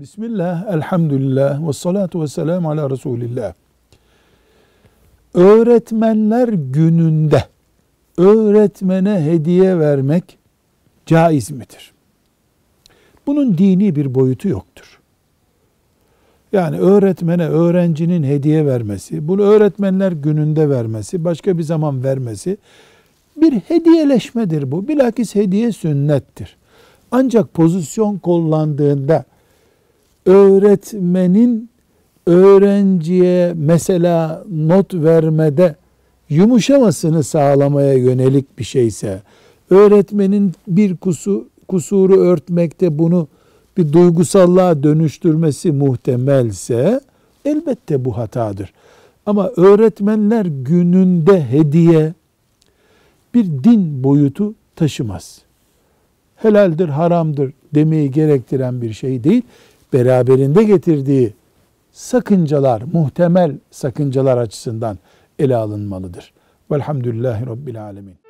Bismillah, elhamdülillah ve salatu ve selamu ala Resulillah. Öğretmenler gününde öğretmene hediye vermek caiz midir? Bunun dini bir boyutu yoktur. Yani öğretmene öğrencinin hediye vermesi, bunu öğretmenler gününde vermesi, başka bir zaman vermesi bir hediyeleşmedir bu. Bilakis hediye sünnettir. Ancak pozisyon kullandığında öğretmenin öğrenciye mesela not vermede yumuşamasını sağlamaya yönelik bir şeyse, öğretmenin bir kusu, kusuru örtmekte bunu bir duygusallığa dönüştürmesi muhtemelse elbette bu hatadır. Ama öğretmenler gününde hediye bir din boyutu taşımaz. Helaldir, haramdır demeyi gerektiren bir şey değil. Beraberinde getirdiği sakıncalar, muhtemel sakıncalar açısından ele alınmalıdır. Velhamdülillahi Rabbil Alemin.